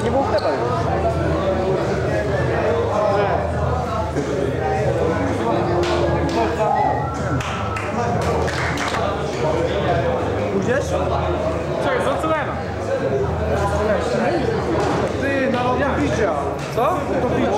你不会吧？我觉得是，这是自带的。对，拿到地址啊，走，到地址。